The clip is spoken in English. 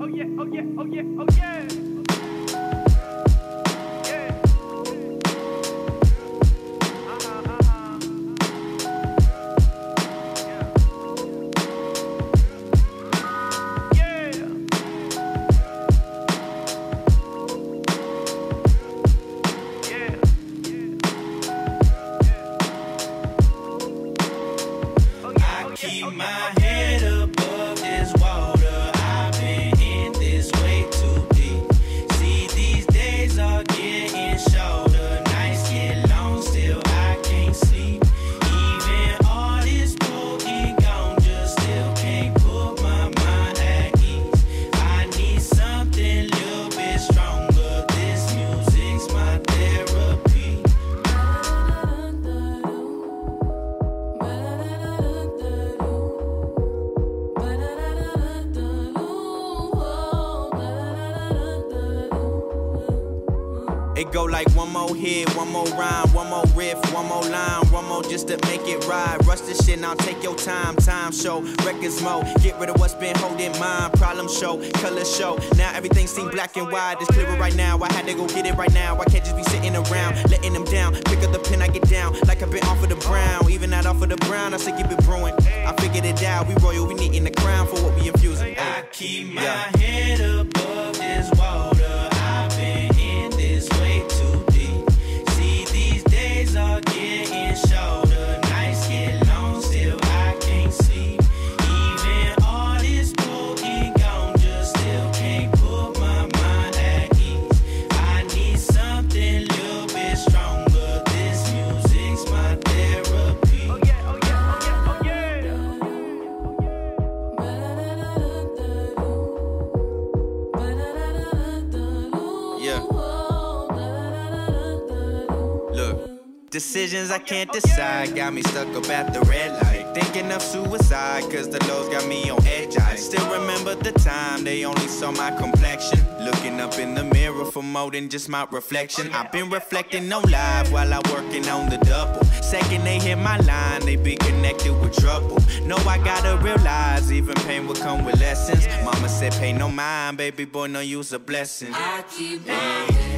oh yeah, oh yeah, oh yeah, oh yeah. Yeah. It go like one more hit, one more rhyme, one more riff, one more line, one more just to make it right. Rush this shit now, take your time, time show, records mo. Get rid of what's been holding mine, problem show, color show. Now everything seem black and white, it's clearer right now. I had to go get it right now. I can't just be sitting around, letting them down. Pick up the pen, I get down, like I've been off of the brown. Even not off of the brown, I say keep it brewing. I figured it out, we royal, we needing the crown for what we infusing. I keep my head decisions I can't decide got me stuck up at the red light. Thinking of suicide, cause the lows got me on edge. I still remember the time they only saw my complexion. Looking up in the mirror for more than just my reflection. I've been reflecting on live while I'm working on the double. Second they hit my line, they be connected with trouble. No, I gotta realize even pain will come with lessons. Mama said, pay no mind, baby boy, no use a blessing. I keep my